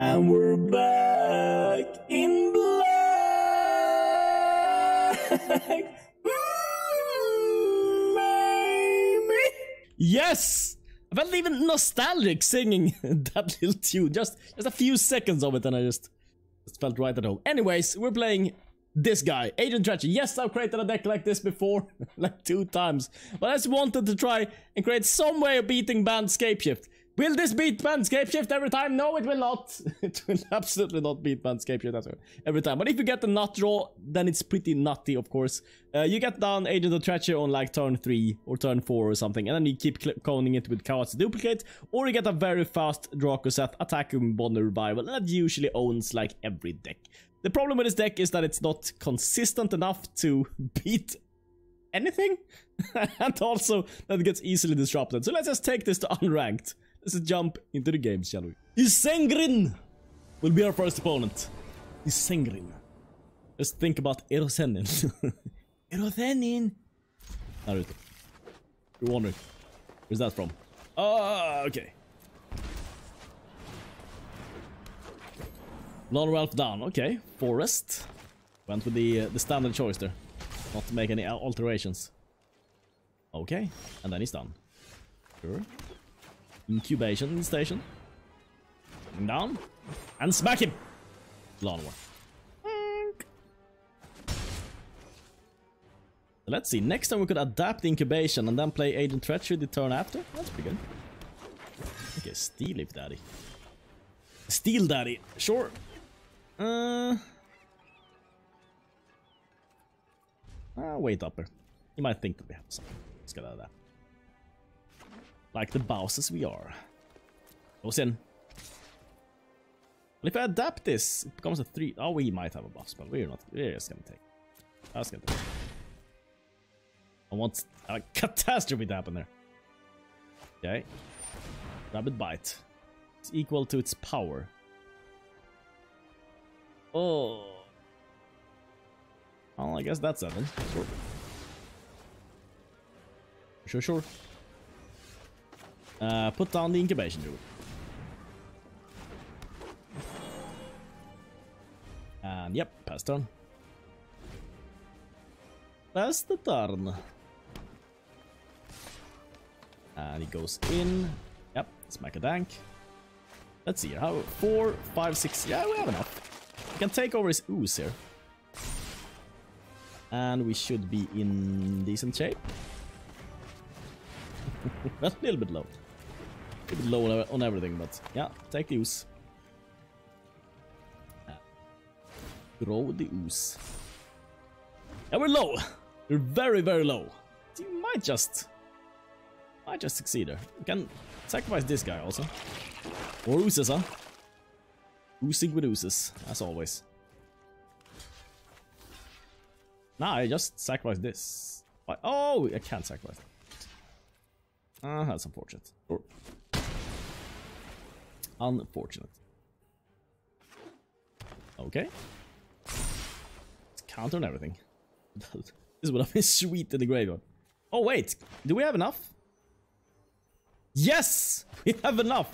And we're back in black. Mm. Yes! I felt even nostalgic singing that little tune. Just just a few seconds of it and I just, just felt right at home. Anyways, we're playing this guy, Agent Treachery. Yes, I've created a deck like this before, like two times. But I just wanted to try and create some way of beating Banned Scapeshift. Will this beat Banned Shift every time? No, it will not. it will absolutely not beat Banned Shift every time. But if you get the nut draw, then it's pretty nutty, of course. Uh, you get down Agent of Treachery on like turn 3 or turn 4 or something, and then you keep coning it with Quasiduplicate, or you get a very fast Drakuseth attacking Bond Revival, and that usually owns like every deck. The problem with this deck is that it's not consistent enough to beat anything, and also that it gets easily disrupted. So let's just take this to unranked. Let's jump into the game, shall we? Isengrin will be our first opponent. Isengrin. Let's think about Ero-Sennin. Ero-Sennin! Naruto. You're wondering. Where's that from? Oh, okay. Llanowar down. Okay. Forest. Went with the uh, the standard choice there. Not to make any alterations. Okay. And then he's done. Sure. Incubation station. Coming down. And smack him! Lawnmower. Let's see, next time we could adapt the incubation and then play Agent Treachery the turn after. That's pretty good. Okay, Steel if Daddy. Steel Daddy, sure. Uh, uh wait upper. You might think that we have something. Let's get out of that. Like the bosses we are. Goes in. Well, if I adapt this, it becomes a three. Oh, we might have a buff spell. We're not. We're just gonna take. That's gonna take. I want a catastrophe to happen there. Okay. Rabid Bite. It's equal to its power. Oh. Well, I guess that's seven. Sure. Sure, sure. Uh, put down the Incubation Druid. And yep, pass turn. Pass the turn. And he goes in. Yep, smack a dank. Let's see, how four, five, six. Yeah, we have enough. We can take over his ooze here. And we should be in decent shape. a little bit low. A bit low on everything, but yeah, take the ooze. Throw the ooze. Yeah, we're low. We're very, very low. You might just... Might just succeed there. You can sacrifice this guy also. Or oozes, huh? Oozing with oozes, as always. Nah, I just sacrifice this. Oh, I can't sacrifice. Ah, uh, that's unfortunate. Or Unfortunate. Okay. It's counter and everything. this would have been sweet in the graveyard. Oh wait, do we have enough? Yes! We have enough!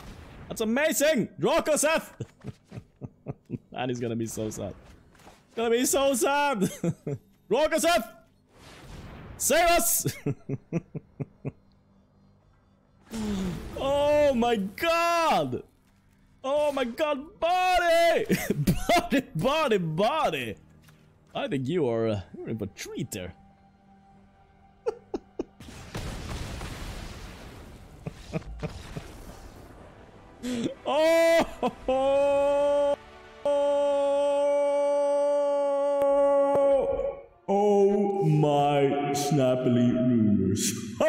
That's amazing! Drakuseth! that is gonna be so sad. Gonna be so sad! Drakuseth! Save us! oh my god! Oh my god, body! body, body, body! I think you are uh, you're a treat there. oh, oh, oh, oh my snappily rumors.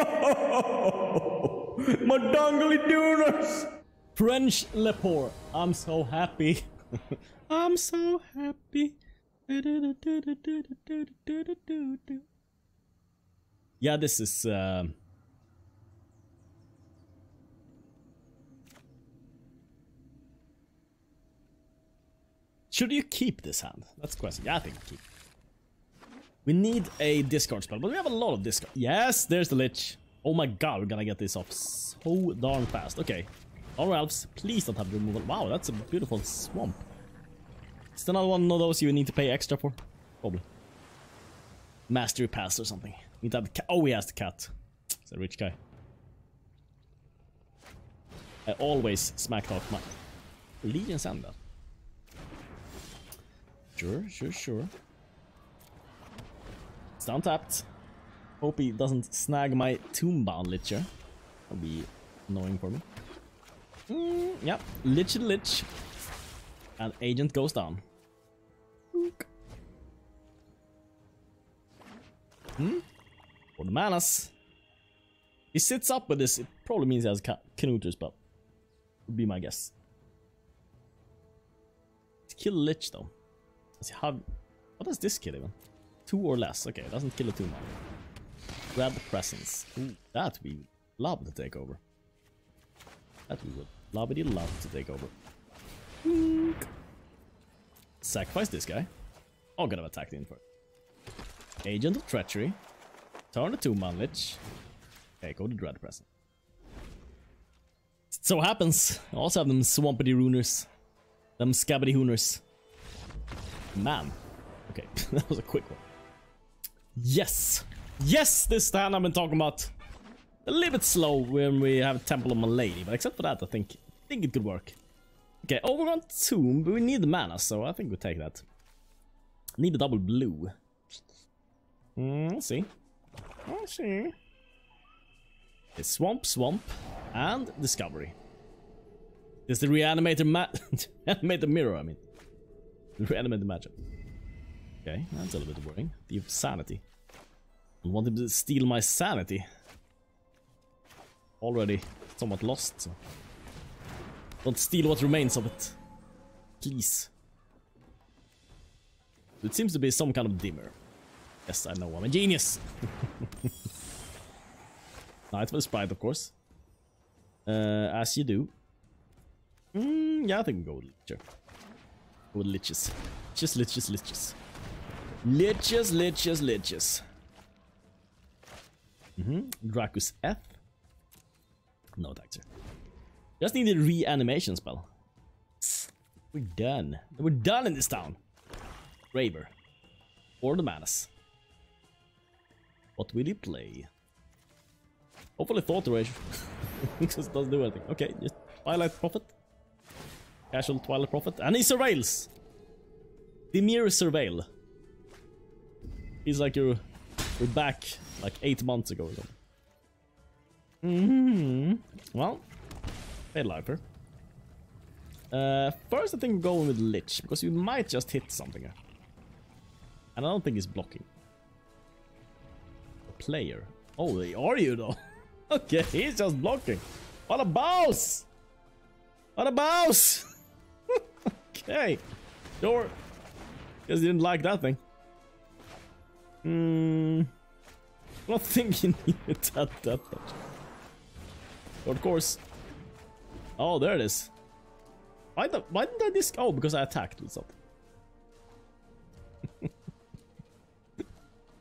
my dongly dooners! French Lepore. I'm so happy. I'm so happy. Yeah, this is... Uh... Should you keep this hand? That's the question. Yeah, I think keep. We need a discard spell, but we have a lot of discard. Yes, there's the Lich. Oh my god, we're gonna get this off so darn fast. Okay. All elves, please don't have the removal. Wow, that's a beautiful swamp. Is another one of those you need to pay extra for? Probably. Mastery pass or something. Need to have the. Oh, he has the cat. He's a rich guy. I always smack talk my Legion Sandal. Sure, sure, sure. It's untapped. Hope he doesn't snag my Tomebound Licher. That'll be annoying for me. Mm, yep, Lich and Lich. And Agent goes down. Hmm? For the manas. He sits up with this, it probably means he has Knuters, but would be my guess. Let's kill Lich though. Does he have... What does this kill even? Two or less. Okay, it doesn't kill a two man. Grab the Presence. Ooh, that we love to take over. That we would lobbity love to take over. Sacrifice this guy. Oh, gonna attack the info. Agent of Treachery. Turn the two-man lich. Okay, go to Dread Presence. So happens. I also have them swampity runers. Them scabbity hooners. Man. Okay, that was a quick one. Yes! Yes, this stand I've been talking about. A little bit slow when we have Temple of Malady, but except for that, I think, think it could work. Okay, oh, we're on Tomb, but we need the mana, so I think we take that. Need a double blue. Mm, we'll see. We'll see. It's Swamp, Swamp, and Discovery. It's the reanimator ma animator mirror, I mean. The reanimator magic. Okay, that's a little bit worrying. The sanity. I want him to steal my sanity. Already somewhat lost, so. Don't steal what remains of it. Please. It seems to be some kind of dimmer. Yes, I know, I'm a genius! Night for the sprite, of course. Uh, as you do. Mm, yeah, I think we go with Licher. Go with Liches. Just Liches, Liches. Liches, Liches, Liches. Mm-hmm. Dracus F. No thanks, Just need a reanimation spell. We're done. We're done in this town. Raver. Or the Manus. What will you play? Hopefully Thought Rage. just doesn't do anything. Okay, just Twilight Prophet. Casual Twilight Prophet. And he surveils! Dimir Surveil. He's like you're, you're back like eight months ago or something. Mm -hmm. Well, Lifer. Uh, first I think we're going with Lich, because you might just hit something. And I don't think he's blocking. A player. Oh, they are you though? okay, he's just blocking. What a boss! What a boss! okay. Guess he didn't like that thing. Hmm. I don't think you needed that that much. Of course. Oh, there it is. Why, the, why didn't I disc? Oh, because I attacked with something.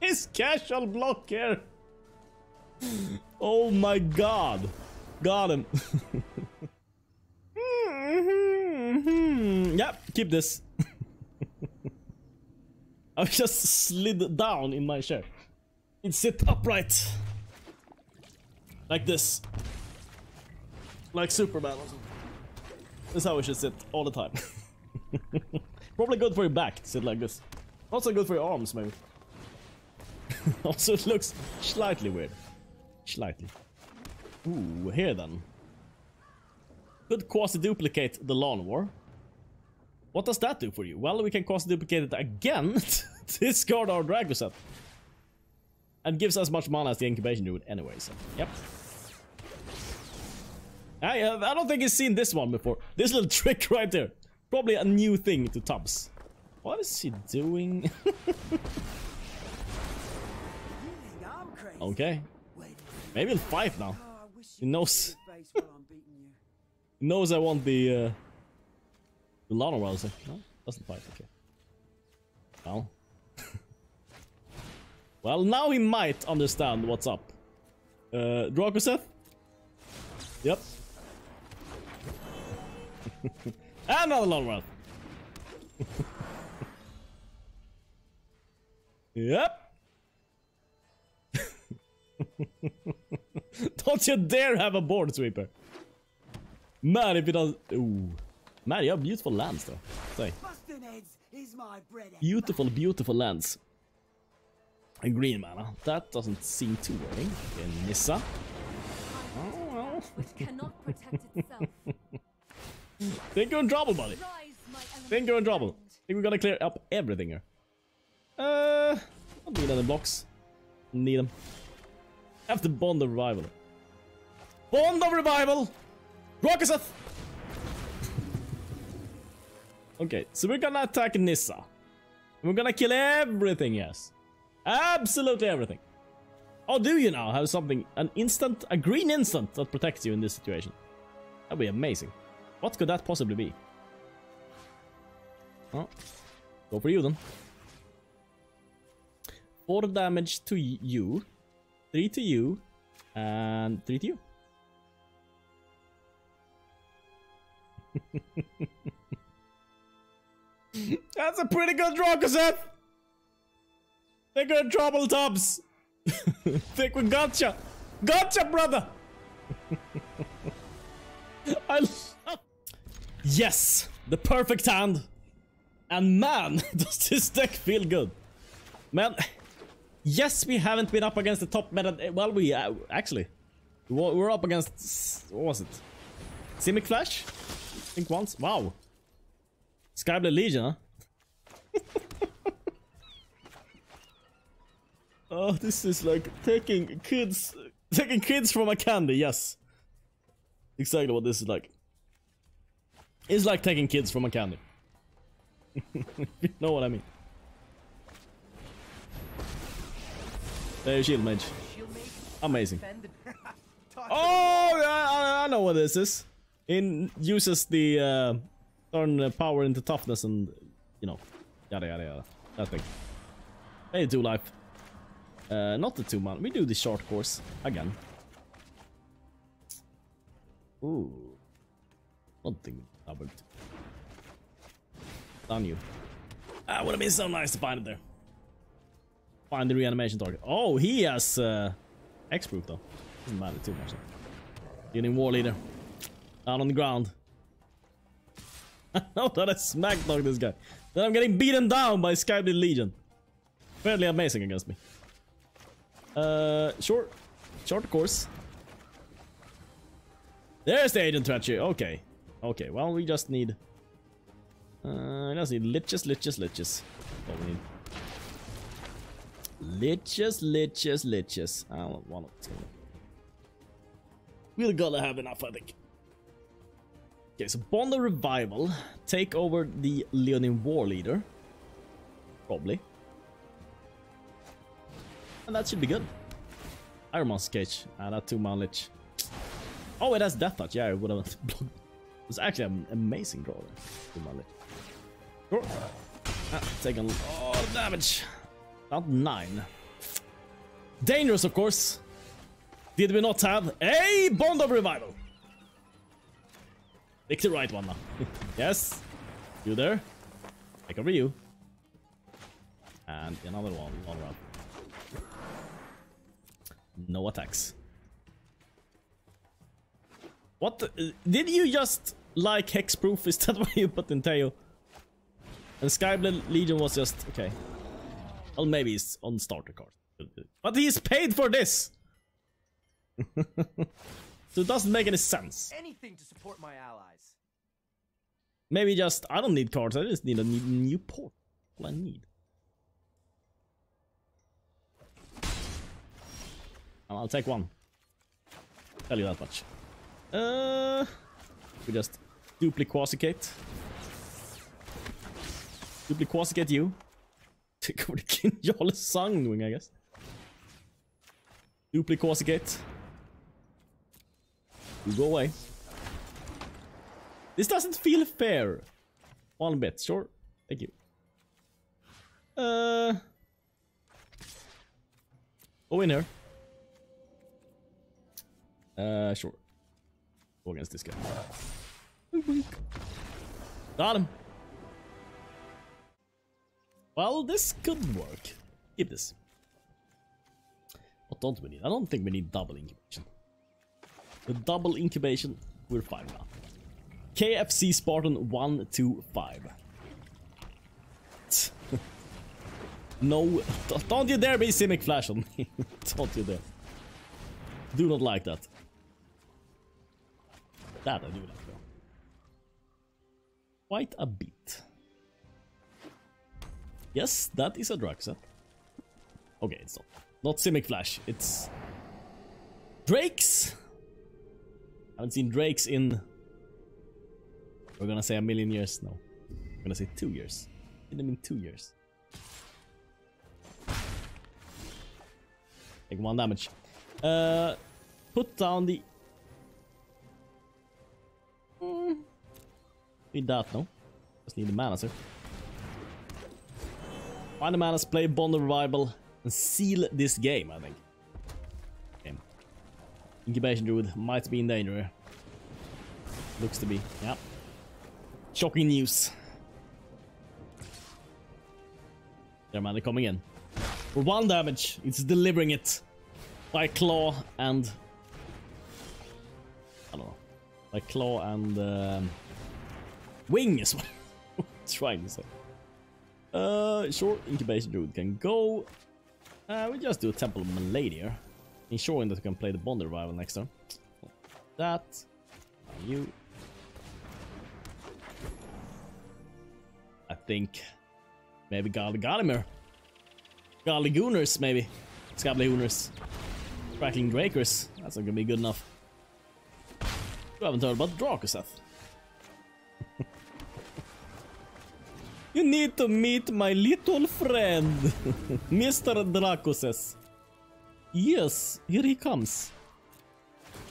His casual block here. Oh my god. Got him. yep, keep this. I just slid down in my chair. It sit upright. Like this. Like or something. That's how we should sit all the time. Probably good for your back to sit like this. Also good for your arms, maybe. also, it looks slightly weird. Slightly. Ooh, here then. Could quasi-duplicate the Llanowar. What does that do for you? Well, we can quasi-duplicate it again discard our Dragon set. And gives as much mana as the incubation druid anyway, so yep. I, I don't think he's seen this one before. This little trick right there. Probably a new thing to Tubbs. What is he doing? okay. Maybe he'll fight now. He knows. he knows I want the uh, the Lana Rousey. No, doesn't fight. Okay. Well. well, now he might understand what's up. Uh, Drakuseth? Yep. Another long run. yep. Don't you dare have a board sweeper. Man, if it does... Ooh. Man, you have beautiful lands though. Say. Beautiful, beautiful lands. A green mana. That doesn't seem too worrying. Okay, Nissa. Oh, well. Think you're in trouble, buddy. Think you're in trouble. Think we gotta clear up everything here. Uh, don't need any blocks. Need them. Have to bond the revival. Bond of revival! Drakuseth! okay, so we're gonna attack Nissa. We're gonna kill everything, yes. Absolutely everything. Oh, do you now have something, an instant, a green instant that protects you in this situation? That'd be amazing. What could that possibly be? Oh, go for you then. 4 damage to you, 3 to you, and 3 to you. That's a pretty good draw, Kazeth! They're good trouble, Tubbs! Think we gotcha! Gotcha, brother! I Yes! The perfect hand! And man, does this deck feel good. Man, yes, we haven't been up against the top meta. Well, we uh, actually. We're up against. What was it? Simic Flash? I think once. Wow. Skyblade Legion, huh? oh, this is like taking kids. Taking kids from a candy, yes. Exactly what this is like. It's like taking kids from a candy. you know what I mean. There, shield mage. Amazing. Oh, I, I, know what this is. It uses the uh, turn power into toughness and you know, yada yada yada. That thing. Hey, two life. Uh, not the two man. We do the short course again. Ooh. One thing doubled. On you. Ah, would have been so nice to find it there. Find the reanimation target. Oh, he has uh, hexproof though. Doesn't matter too much. Getting war leader. Out on the ground. know that I smack dog this guy. Then I'm getting beaten down by Skyblade Legion. Fairly amazing against me. Uh, short, short course. There's the agent treachery. Okay. Okay, well, we just need... Uh, we just need liches, liches, liches. What we need. Liches, liches, liches. I don't want to... We're gonna have enough, I think. Okay, so Bond of Revival. Take over the Leonin War Leader. Probably. And that should be good. Iron Monster Cage. Ah, that 2-man Lich. Oh, it has Death Touch. Yeah, it would have blocked. It's actually an amazing draw there. 2-man Sure. Ah, taking a lot of damage. About 9. Dangerous, of course. Did we not have a Bond of Revival? Pick the right one now. yes. You there? Take over you. And another one. One round. No attacks. What? The, did you just like hexproof? Is that why you put in tail? And Skyblade Legion was just okay. Well, maybe it's on starter card. But he's paid for this. so it doesn't make any sense. Anything to support my allies. Maybe just I don't need cards. I just need a new port. All I need. I'll take one. Tell you that much. Uh, we just duplicate. Duplicate you. Take over the King Jarl's Song I guess. Duplicate. You go away. This doesn't feel fair. One bit, sure. Thank you. Uh, go in here. Uh, sure. Go against this guy. Got him. Well, this could work. Keep this. What don't we need? I don't think we need double incubation. The double incubation, we're fine now. KFC Spartan 125. no, don't you dare be Simic Flash on me. don't you dare. Do not like that. That I do though. Quite a bit. Yes, that is a set. Okay, it's not. Not Simic Flash, it's... Drakes! I haven't seen Drakes in... We're gonna say a million years? No. We're gonna say two years. Seen them in two years. Take one damage. Uh, put down the... Need that, no? Just need the mana, sir. Find the mana, play Bond of Revival, and seal this game, I think. Okay. Incubation Druid might be in danger. Looks to be, yeah. Shocking news. Their mana coming in. For one damage, it's delivering it by claw and I don't know, by claw and um, wing is what I'm trying to say. Uh, short incubation druid can go. Uh, we just do a temple of here, ensuring that we can play the bond revival next turn. That you. I think maybe Gali Galimir. Galigooners, maybe. Scablyhooners. Crackling Drakers. That's not gonna be good enough. You haven't heard about Drakuseth. You need to meet my little friend, Mr. Drakuseth. Yes, here he comes.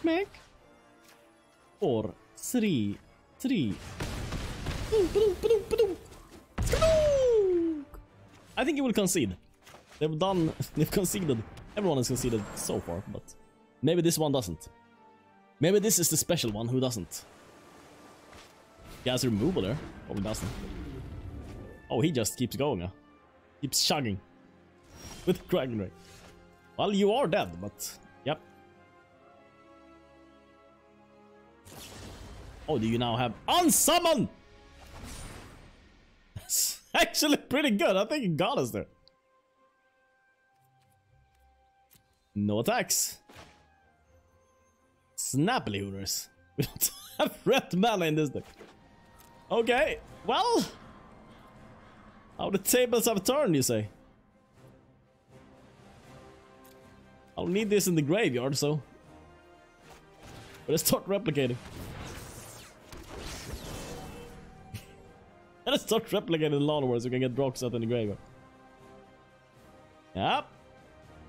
Smack. Four, three, three. I think he will concede. They've done, they've conceded. Everyone has conceded so far, but maybe this one doesn't. Maybe this is the special one who doesn't. He has removal there. Probably doesn't. Oh, he just keeps going, huh? Keeps chugging. With Dragon Ray. Well, you are dead, but yep. Oh, do you now have Unsummon? That's actually pretty good. I think he got us there. No attacks. Snappily Hooners. We don't have red mana in this deck. Okay, well. How the tables have turned, you say? I'll need this in the graveyard, so. Let's start replicating. Let's start replicating Llanowars so we can get Drox out in the graveyard. Yep.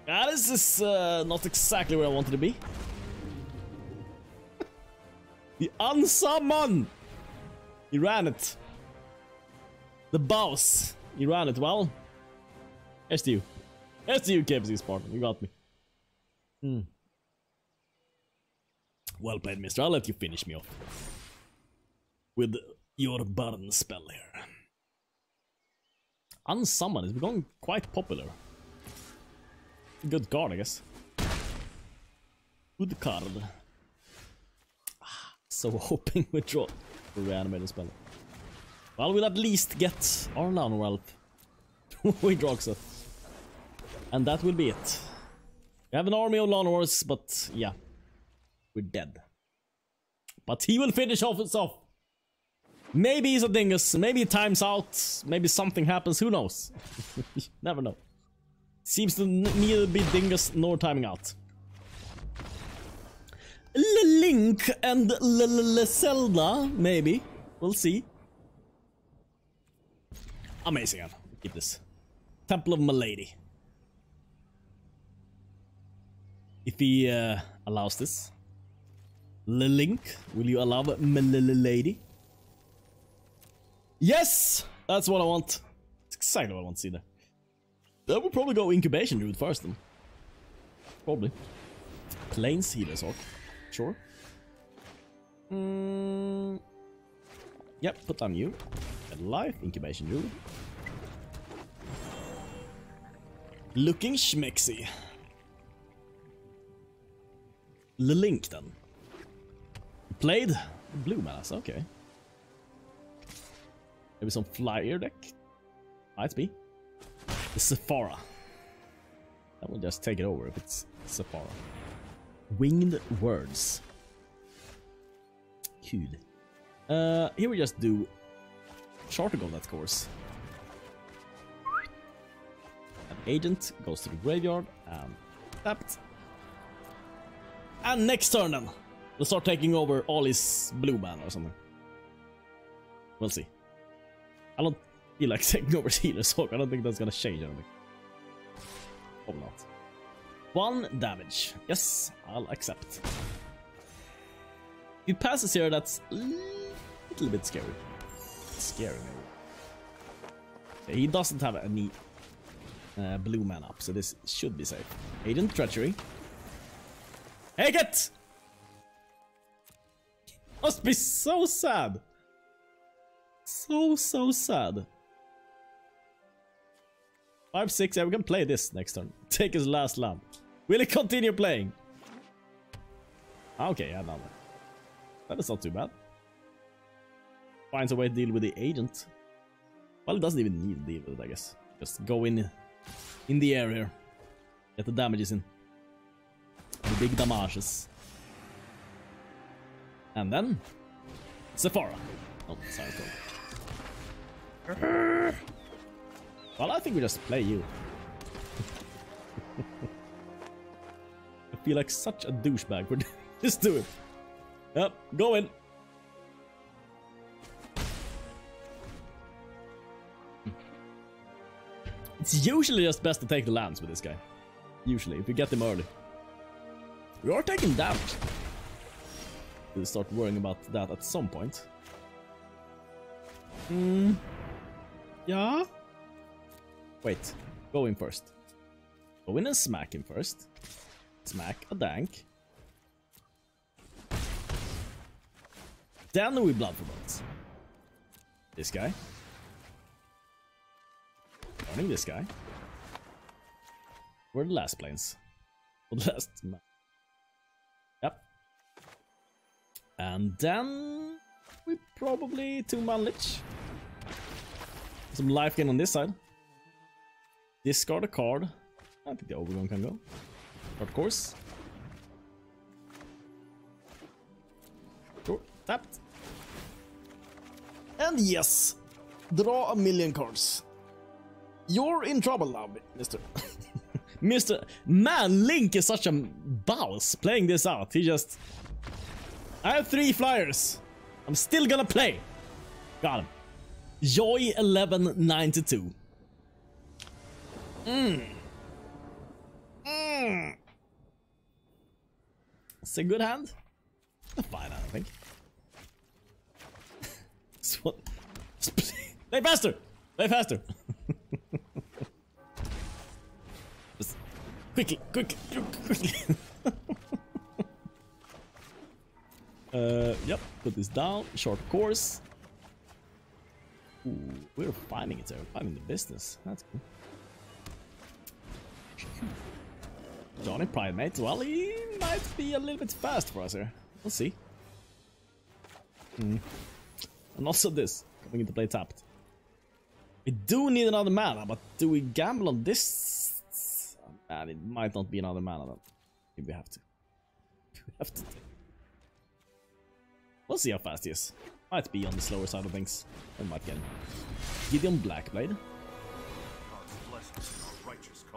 Yeah, this is uh, not exactly where I wanted to be. the unsummon! He ran it. The boss. He ran it well. Here's to you. Here's to you, KFC Spartan. You got me. Hmm. Well played, mister. I'll let you finish me off. With your burn spell here. Unsummon is becoming quite popular. Good card, I guess. Good card. So hoping we draw reanimated spell. Well, we'll at least get our we draw so. And that will be it. We have an army of Llanowars, but yeah. We're dead. But he will finish off himself. Maybe he's a dingus, maybe he times out, maybe something happens, who knows? Never know. Seems to neither be dingus nor timing out. L Link and L -L Zelda, maybe. We'll see. Amazing. Keep this. Temple of Malady. If he uh, allows this. Link, will you allow Malady? Yes! That's what I want. It's exactly what I want to see there. That would probably go incubation route first then. Probably. Plains healer's hawk. Sure. Mm, Yep, put down you. Life, incubation druid. Looking schmexy. Link then. Played blue manas, okay. Maybe some flyer deck? Might be. The Sephara. That will just take it over if it's Sephara. Winged words. Cool. Uh, here we just do shorter goal that course. An agent goes to the graveyard and tapped. And next turn then, we'll start taking over all his blue mana or something. We'll see. I don't feel like taking over Healer's Hawk. I don't think that's gonna change anything. Probably not. One damage. Yes, I'll accept. He passes here, that's a little bit scary. Scary. He doesn't have any uh, blue man up, so this should be safe. Agent Treachery. Take it! Must be so sad. So, so sad. 5, 6, yeah, we can play this next turn. Take his last land. Will he continue playing? Okay, yeah, that is not too bad. Finds a way to deal with the agent. Well, it doesn't even need to deal with it, I guess. Just go in in the area. Get the damages in. The big damages. And then... Sephara. Oh, sorry, Well, I think we just play you. I feel like such a douchebag but just do it. Yep, go in. It's usually just best to take the lands with this guy. Usually, if you get them early. We are taking damage. We'll start worrying about that at some point. Hmm. Yeah? Wait, go in first. Go in and smack him first. Smack a dank. Then we blood bones. This guy. Burning this guy. Where are the last planes? For the last map. Yep. And then we probably two man lich. Some life gain on this side. Discard a card. I think the overgun can go. Of course. Sure, tapped. And yes, draw a million cards. You're in trouble now, mister. Mr. Man, Link is such a boss playing this out. He just... I have three flyers. I'm still gonna play. Got him. Joy 1192. Mmm. Mmm. It's a good hand. A fine hand, I think. Play faster! Play faster! Quickly, quickly, quickly. uh, yep, put this down. Short course. Ooh, we're finding it. We're finding the business. That's cool. Johnny Primate. Well, he might be a little bit fast for us here. We'll see. Hmm. And also this, coming into play tapped. We do need another mana, but do we gamble on this? And it might not be another mana. Maybe we have to. We have to. We'll see how fast he is. Might be on the slower side of things. We might get him. Gideon Blackblade.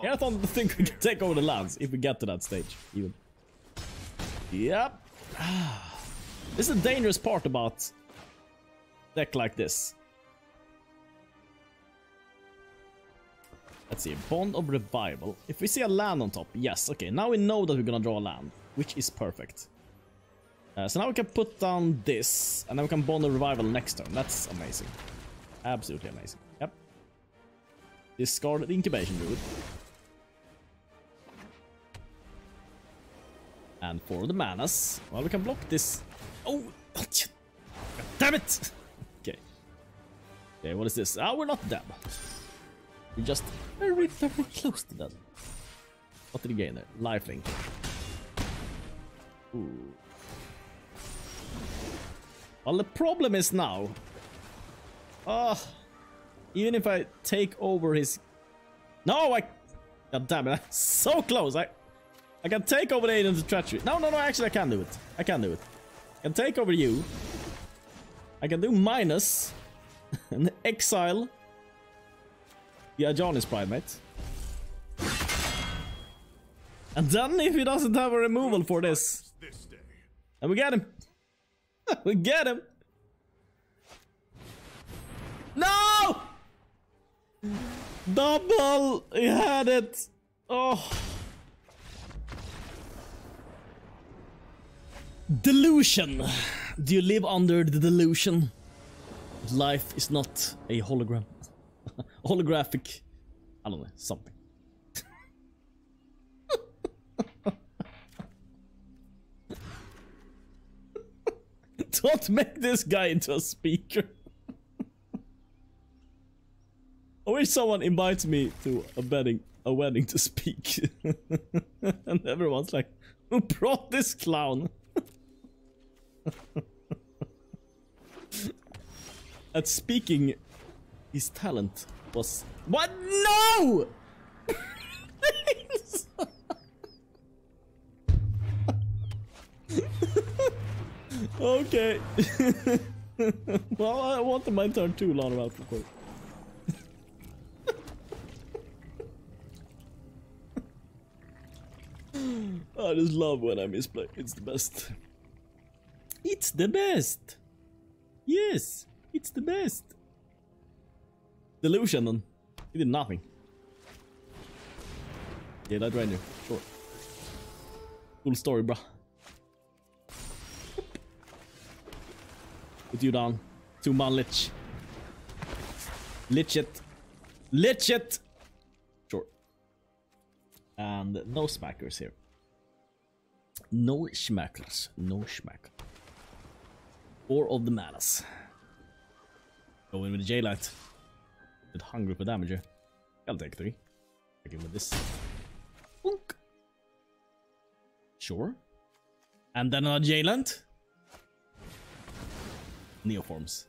Yeah, I thought the thing could take over the lands if we get to that stage. Even. Yep. this is the dangerous part about deck like this. Let's see, Bond of Revival. If we see a land on top, yes, okay, now we know that we're gonna draw a land, which is perfect. Uh, so now we can put down this, and then we can Bond of Revival next turn. That's amazing. Absolutely amazing. Yep. Discard the Incubation Druid. And for the manas, well, we can block this. Oh, damn it! Okay. Okay, what is this? Ah, we're not dead. We're just very, very close to that. What did he gain there? Lifelink. Ooh. Well, the problem is now... Ah, even if I take over his... No, I... God damn it, so close. I I can take over the agent of treachery. No, no, no, actually I can do it. I can do it. I can take over you. I can do minus and exile the Johnny's primate. And then if he doesn't have a removal for this, and we get him. we get him. No! Double! He had it! Oh. Delusion. Do you live under the delusion? Life is not a hologram. Holographic. I don't know, something. don't make this guy into a speaker. I wish someone invites me to a wedding, a wedding to speak. and everyone's like, who brought this clown? At speaking, his talent was... What? No! okay. well, I wanted my turn too about before. I just love when I misplay. It's the best. It's the best. Yes, it's the best. Delusion then. He did nothing. Yeah, that Ranger. Sure. Cool story, bro. Put you down. Two man lich. Lich it. Lich it! Sure. And no smackers here. No schmackers. No schmack. Four of the manas. Go in with the J-Light. Bit hungry for damage here. I'll take three. Him with this. Sure. And then another J-Light. Neoforms.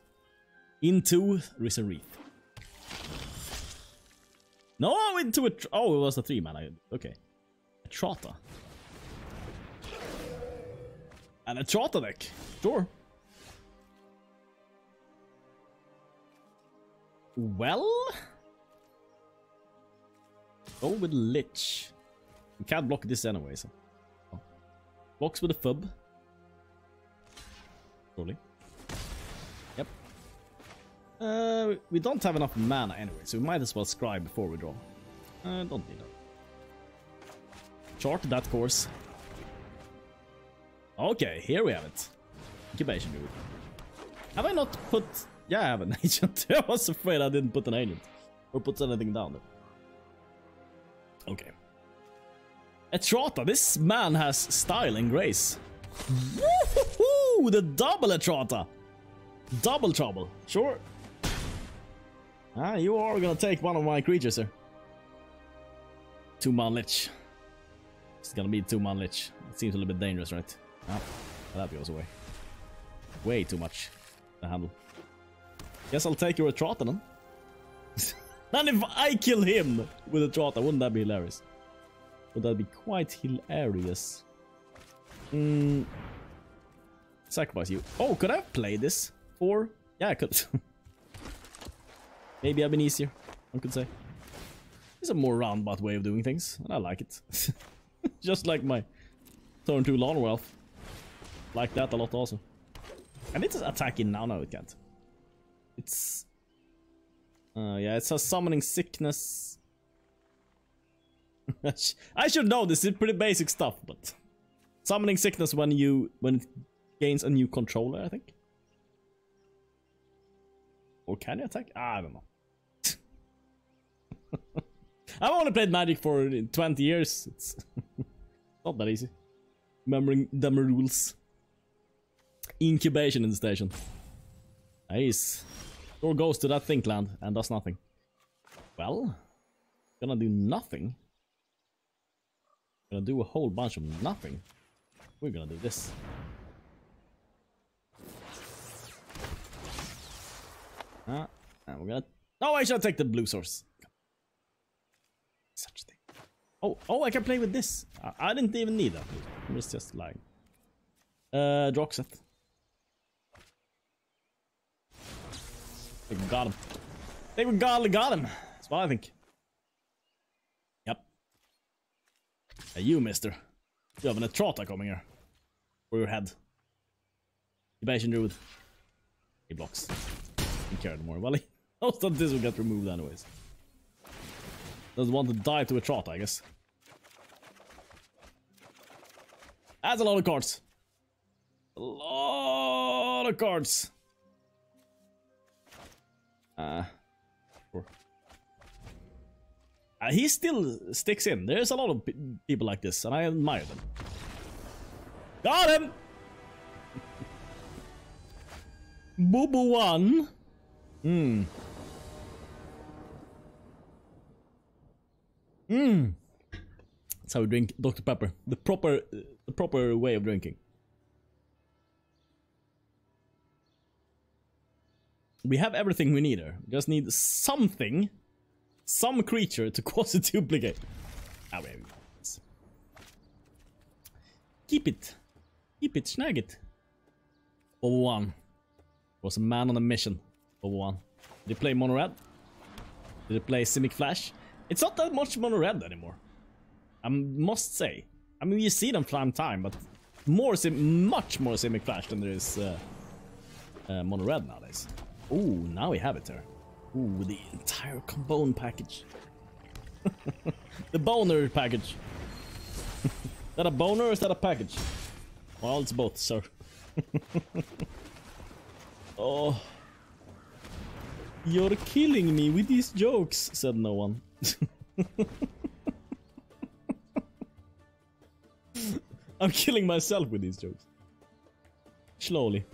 Into Risen Reef. No, into a... Oh, it was a three mana. Okay. A Trata. And a Trata deck. Sure. Well... Go with Lich. You can't block this anyway, so... Oh. Blocks with a Fub. Surely. Yep. Uh, we don't have enough mana anyway, so we might as well scry before we draw. Uh, don't need that. Chart that course. Okay, here we have it. Incubation dude. Have I not put yeah, I have an agent. I was afraid I didn't put an agent. Or put anything down there. Okay. Etrata, this man has style and grace. Woohoo! The double Etrata! Double trouble, sure. Ah, you are gonna take one of my creatures here. Two man lich. It's gonna be two man lich. It seems a little bit dangerous, right? Ah, that goes away. Way too much to handle. Guess I'll take your Trota then. and if I kill him with a Trota, wouldn't that be hilarious? Would that be quite hilarious? Mm. Sacrifice you. Oh, could I have played this? Or yeah, I could. Maybe I've been easier, one could say. It's a more roundabout way of doing things, and I like it. Just like my turn 2 Lawn Wealth. Like that a lot also. And it's attacking now, no it can't. It's... Uh, yeah, it's a summoning sickness. I should know this is pretty basic stuff, but... Summoning sickness when you... when it gains a new controller, I think. Or can you attack? Ah, I don't know. I've only played Magic for 20 years. It's not that easy. Remembering them rules. Incubation in the station. Nice. Or goes to that think land and does nothing. Well, gonna do nothing. Gonna do a whole bunch of nothing. We're gonna do this. Uh, and we're gonna. Oh, I should take the blue source. Such thing. Oh, oh, I can play with this. I, I didn't even need that. I was just lying. Uh, Droxet. We got him. They we got, him. That's what I think. Yep. Hey, you, mister. You have an Atrata coming here. For your head. Evasion Druid. He blocks. He care anymore. Well, he knows that this will get removed anyways. Doesn't want to die to a trot, I guess. That's a lot of cards. A lot of cards. Uh, uh, he still sticks in. There's a lot of people like this, and I admire them. Got him! Boo Boo one. Hmm. Hmm. That's how we drink Dr. Pepper. The proper, the proper way of drinking. We have everything we need here. We just need something, some creature to Quasiduplicate. Ah, wait. Keep it. Keep it, snag it. Over one. Was a man on a mission. Over one. Did he play Mono Red? Did he play Simic Flash? It's not that much Mono Red anymore. I must say. I mean, you see them from time, but more much more Simic Flash than there is uh, uh, Mono Red nowadays. Ooh, now we have it there. Ooh, the entire bone package. the boner package. is that a boner or is that a package? Well, it's both, sir. oh. You're killing me with these jokes, said no one. I'm killing myself with these jokes. Slowly.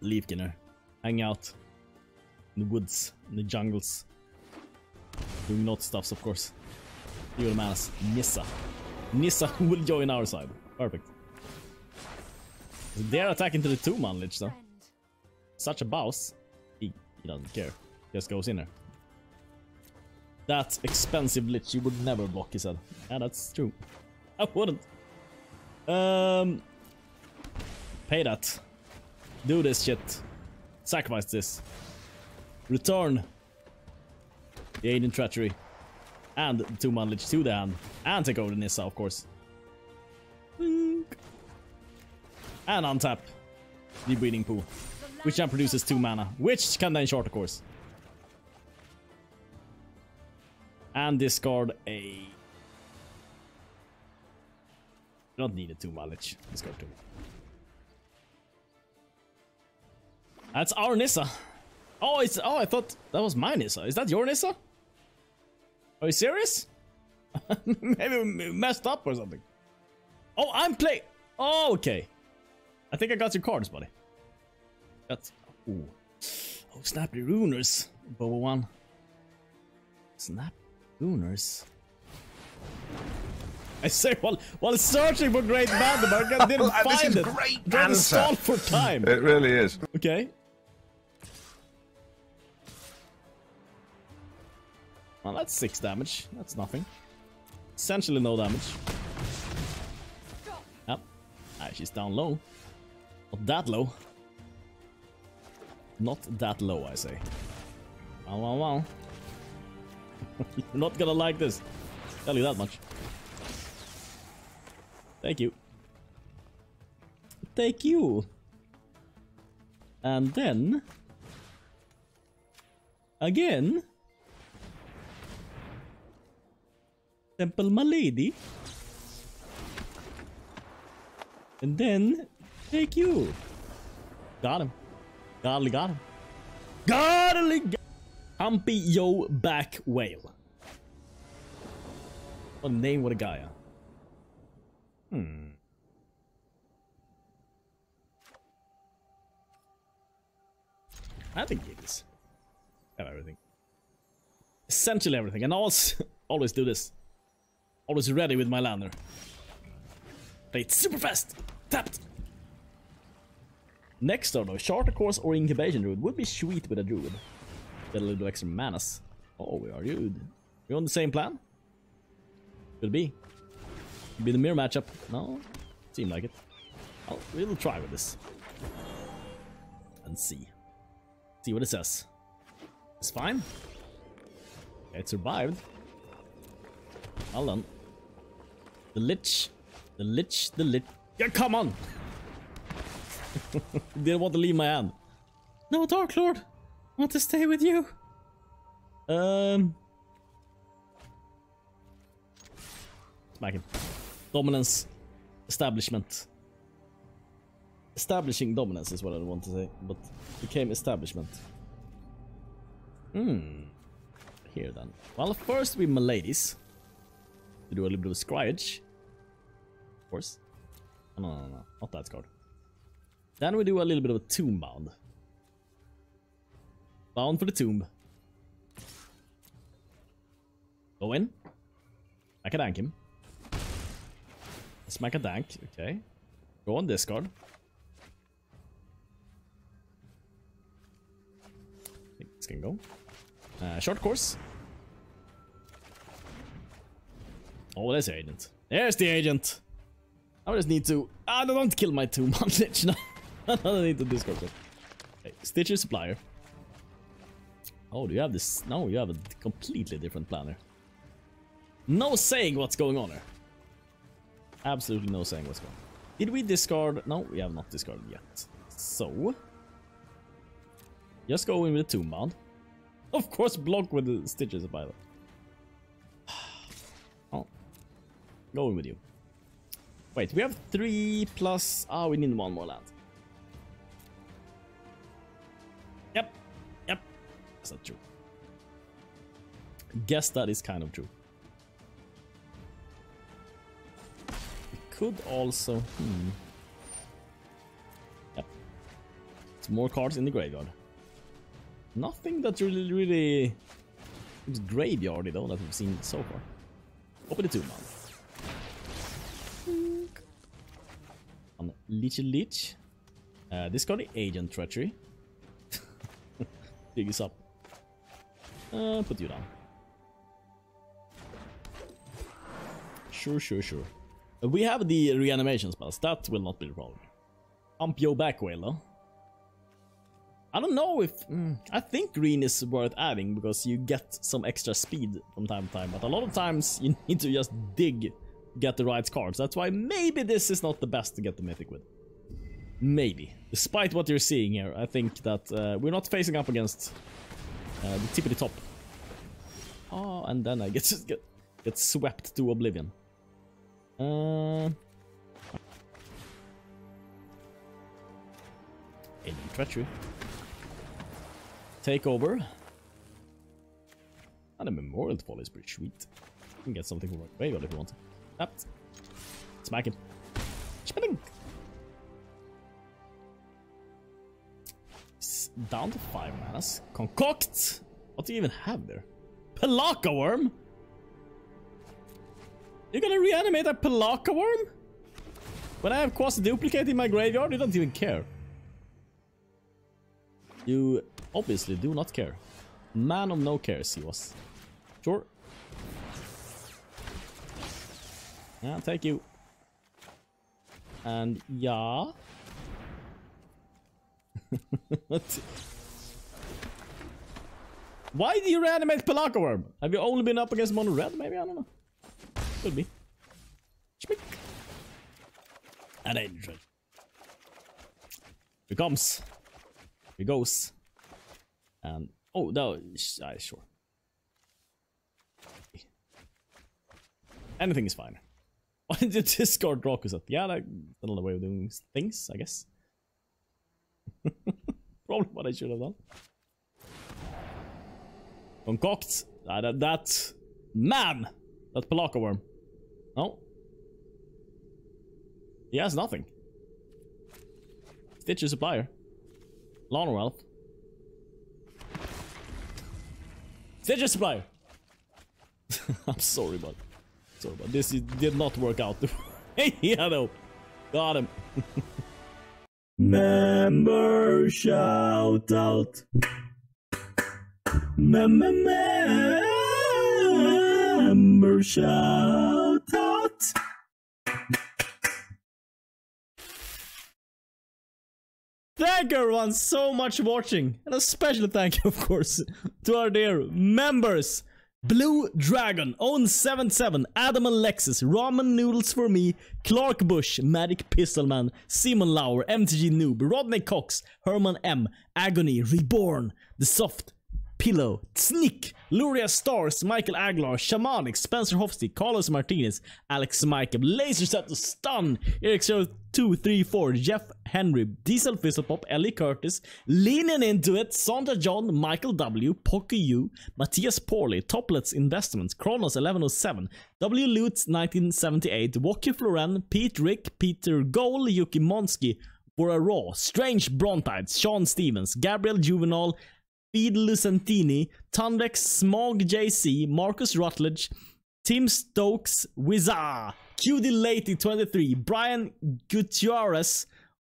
Leave, Leafkinner. Hang out. In the woods. In the jungles. Doing not stuffs, of course. You're the manas. Nissa. Nissa will join our side. Perfect. They're attacking to the two-man lich, though. Such a boss. He, he doesn't care. Just goes in there. That expensive lich you would never block, he said. Yeah, that's true. I wouldn't. Um, pay that. Do this shit. Sacrifice this. Return the Agent Treachery and the two-man lich to the hand. And take over the Nissa, of course. And untap the Breeding Pool, which then produces two mana, which can then short, of course. And discard a... Don't need a two mileage. Discard two. That's our Nissa. Oh, it's oh I thought that was my Nissa. Is that your Nissa? Are you serious? Maybe we messed up or something. Oh, I'm play. Oh, okay. I think I got your cards, buddy. That's Ooh. Oh, snappy runers. Boba one. Snap runers. I say while while searching for Great Vandenberg, I didn't this find is it. great to answer. stall for time. It really is. Okay. Well, that's six damage. That's nothing. Essentially no damage. Yep. Ah, she's down low. Not that low. Not that low, I say. Wow, wow, wow. You're not gonna like this. Tell you that much. Thank you. Thank you. And then... Again... Temple Malady. And then... Take you. Got him. Godly got him. Godly got Humpy Yo Back Whale. What a name, what a guy. Hmm. I think it is. Have everything. Essentially everything. And always, always do this. Always ready with my lander. Play it super fast. Tapped. Next though, Chart a Course or Incubation Druid would be sweet with a Druid. Get a little extra manas. Oh, we are you? You on the same plan? Could be. Could be the mirror matchup. No? Seem like it. I'll, we'll try with this. And see. See what it says. It's fine. It survived. Well done. The Lich. The Lich, the Lich. Yeah, come on! Didn't want to leave my hand. No, Dark Lord. I want to stay with you. Um. Smack him. Dominance. Establishment. Establishing dominance is what I want to say, but became establishment. Hmm. Here then. Well, first we Miladies. To do a little bit of scryage. Of course. No, no, no, no. Not that card. Then we do a little bit of a tomb bound. Bound for the tomb. Go in. I can dank him. Smack a dank, okay. Go on. I think this can go. Uh, short course. Oh, there's the agent. There's the agent. I just need to. Ah, don't kill my tomb on Lich. No, I don't need to discard it. Okay, Stitcher supplier. Oh, do you have this? No, you have a completely different planner. No saying what's going on here. Absolutely no saying what's going on. Did we discard? No, we have not discarded yet. So, just go in with the Tomebound. Of course, block with the stitches by the Oh, going with you. Wait, we have three plus. Ah, oh, we need one more land. Yep, yep, that's not true. Guess that is kind of true. We could also... Hmm. Yep. It's more cards in the graveyard. Nothing that really, really... It's graveyardy though that we've seen so far. Open the two man. On Leech Leech. Uh, discard the Agent Treachery. Dig this up. Uh, put you down. Sure, sure, sure. We have the reanimation spells, that will not be the problem. Pump your back whale though. I don't know if... Mm, I think green is worth adding because you get some extra speed from time to time, but a lot of times you need to just dig get the right cards. That's why maybe this is not the best to get the mythic with. Maybe. Despite what you're seeing here, I think that uh, we're not facing up against uh, the tippity top. Oh, and then I get, get, get swept to oblivion. Uh, Alien treachery. Take over. And a Memorial to Folly is pretty sweet. You can get something from graveyard if you want. Yep. Smack him. Spinning. Down to five manas. Concoct. What do you even have there? Pelakka Wurm. You're gonna reanimate a Pelakka Wurm? When I have Quasiduplicate in my graveyard, you don't even care. You obviously do not care. Man of no cares he was. Sure. Yeah, thank you. And yeah. Why do you reanimate Pelakka Wurm? Have you only been up against mono red? Maybe I don't know. Could be. Schmick. And then Here comes. Here goes. And oh no, uh, sure. Anything is fine. Why did you discard Drakuseth? Yeah, that's another way of doing things, I guess. Probably what I should have done. Concoct. Uh, that, that man that Pelakka Wurm. No. He has nothing. Stitcher's Supplier. Lawn Wealth. Stitcher supplier. I'm sorry, but sorry, but this is, did not work out. yeah, though. Got him. Member shout out. Member shout out. Thank you everyone so much for watching. And a special thank you, of course, to our dear members. Blue Dragon, Own77, Adam Alexis, Ramen Noodles for Me, Clark Bush, Magic Pistolman, Simon Lauer, MTG Noob, Rodney Cox, Herman M, Agony, Reborn, The Soft, Pillow, Sneak, Luria Stars, Michael Aguilar, Shamanic, Spencer Hofsty, Carlos Martinez, Alex Michael, Laser Set to Stun, Eric 0234, Jeff Henry, Diesel Fizzlepop, Ellie Curtis, Leaning Into It, Santa John, Michael W, Pocky U, Matthias Porley, Toplets Investments, Kronos 1107, W. Lutz 1978, Wocky Floren, Pete Rick, Peter Goal, Yuki Monsky, Bora Raw, Strange Brontides, Sean Stevens, Gabriel Juvenal, Feed Lucentini, Tundex, Smog JC, Marcus Rutledge, Tim Stokes, Wizar, QD Lady 23, Brian Gutierrez,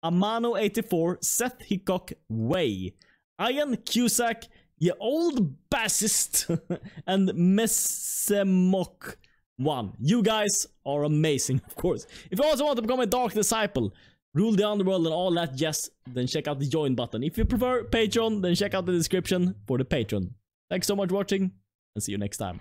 Amano 84, Seth Hickok, Way, Ian Cusack, Ye Old Bassist, and Messemok 1. You guys are amazing, of course. If you also want to become a Dark Disciple, rule the underworld and all that yes then check out the join button if you prefer patreon then check out the description for the patreon thanks so much for watching and see you next time